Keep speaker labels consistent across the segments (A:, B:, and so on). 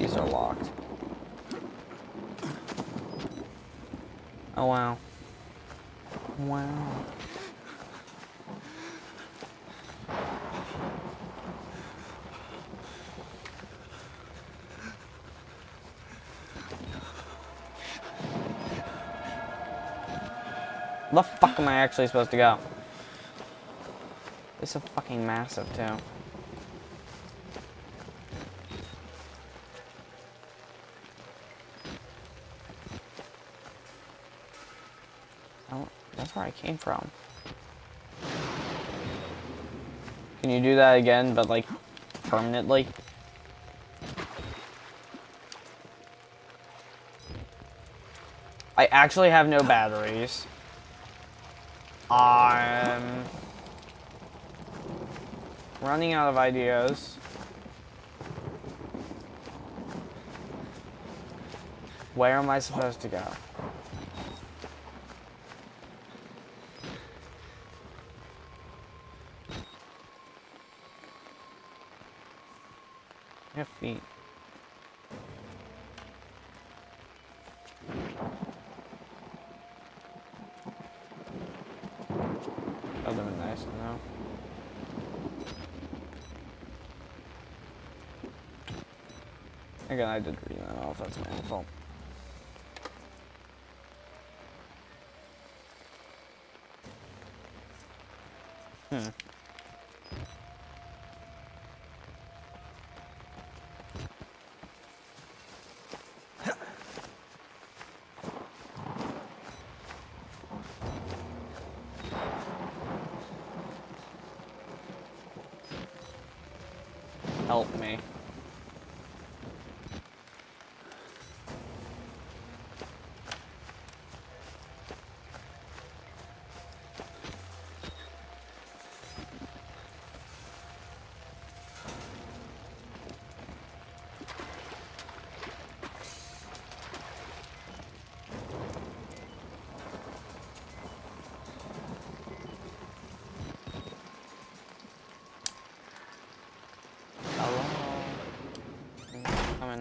A: These are locked. Oh wow. Wow. The fuck am I actually supposed to go? This is fucking massive too. That's where I came from. Can you do that again, but like permanently? I actually have no batteries. I'm running out of ideas. Where am I supposed to go? Have feet. That would have nice to know. Again, I did read that off. That's my fault. Hmm. Help me.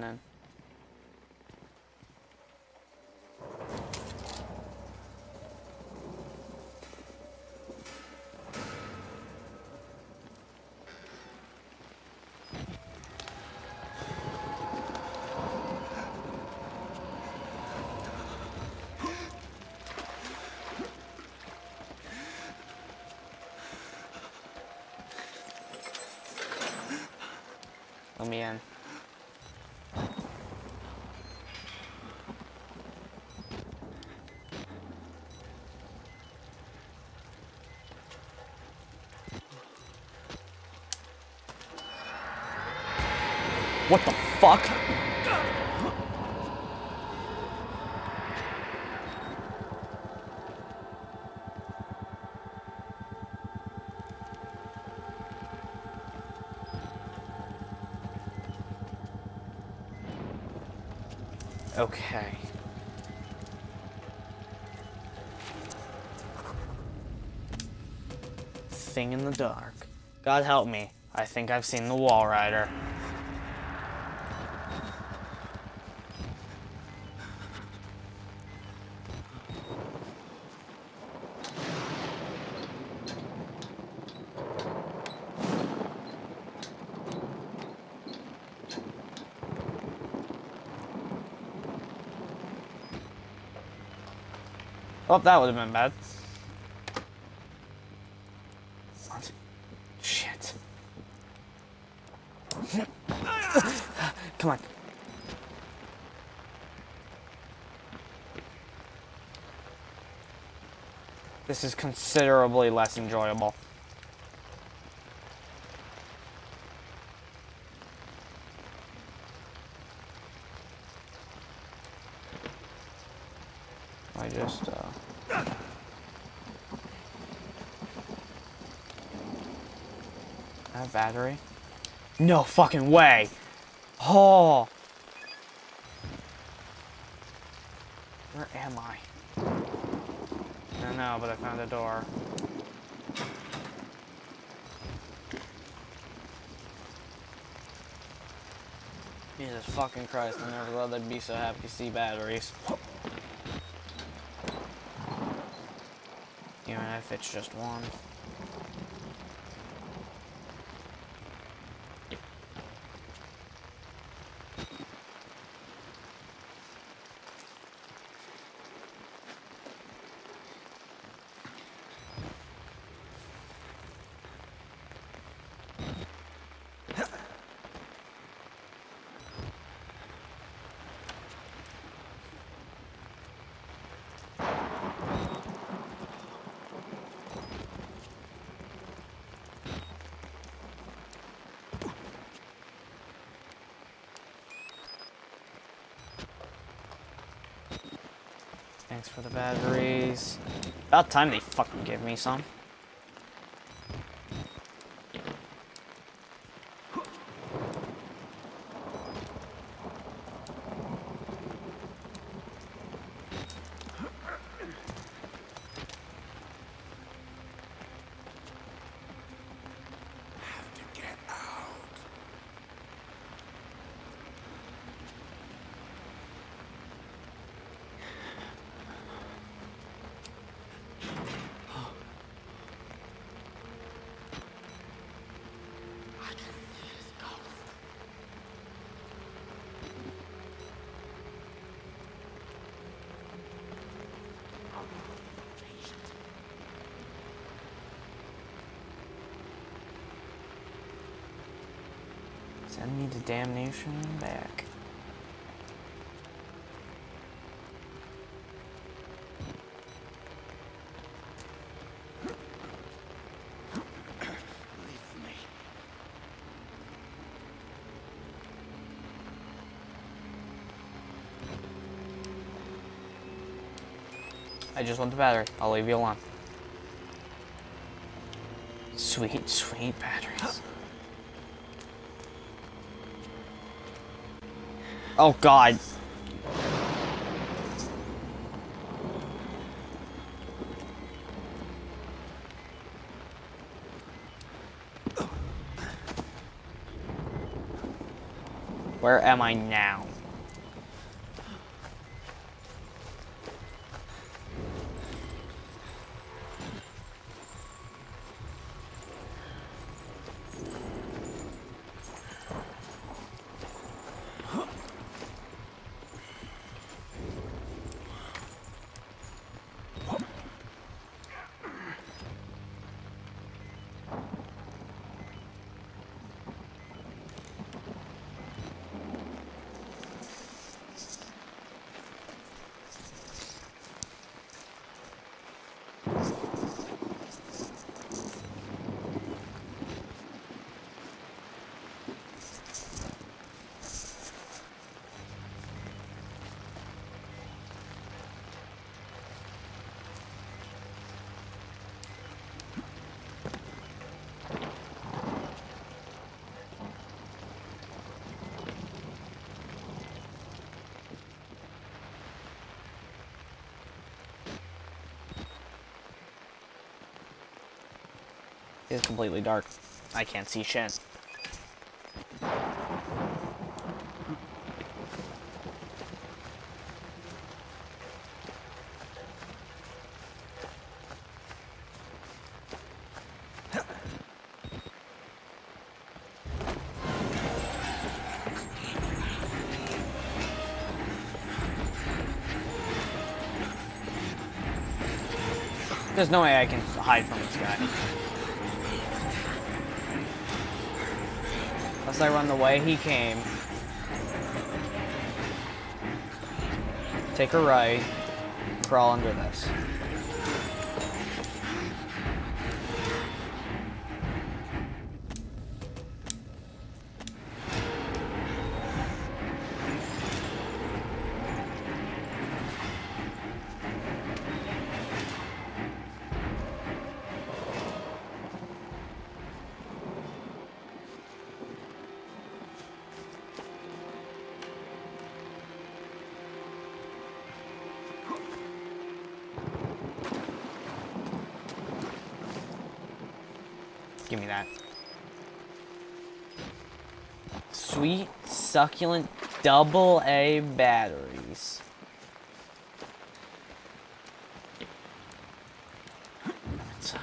A: In. Let me in. What the fuck? Okay. Thing in the dark. God help me. I think I've seen the Walrider. Oh, that would have been bad. What? Shit. Come on. This is considerably less enjoyable. I just, uh... I have battery? No fucking way! Oh! Where am I? I don't know, but I found a door. Jesus fucking Christ, I never thought I'd be so happy to see batteries. Even if it's just one. Thanks for the batteries. About time they fucking give me some. Send me to damnation back. I just want the battery. I'll leave you alone. Sweet, sweet batteries. Oh god. Where am I now? It's completely dark. I can't see shit. There's no way I can hide from this guy. Unless I run the way he came. Take a right. Crawl under this. Give me that. Sweet succulent double A batteries. I'm inside.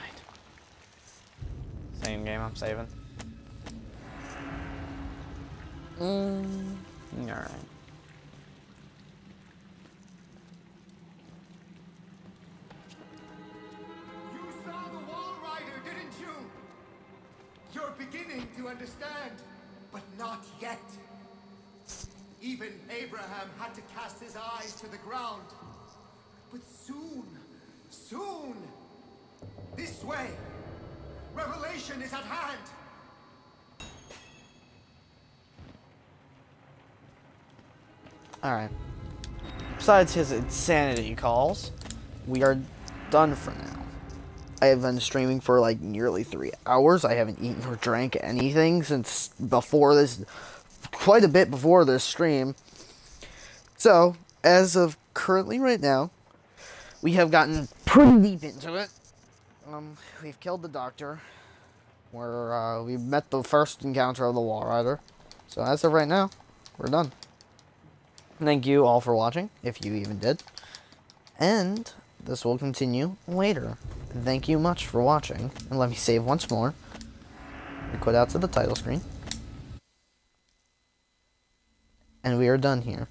A: Same game I'm saving. Mm, alright.
B: Understand, but not yet. Even Abraham had to cast his eyes to the ground. But soon, soon, this way, revelation is at hand.
A: Alright. Besides his insanity calls, we are done for now. I have been streaming for like nearly three hours. I haven't eaten or drank anything since before this, quite a bit before this stream. So, as of currently right now, we have gotten pretty deep into it. Um, we've killed the doctor. Where uh, we met the first encounter of the Walrider. So as of right now, we're done. Thank you all for watching, if you even did. And this will continue later. Thank you much for watching. And let me save once more. We quit out to the title screen. And we are done here.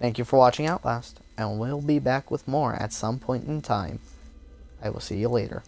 A: Thank you for watching Outlast, and we'll be back with more at some point in time. I will see you later.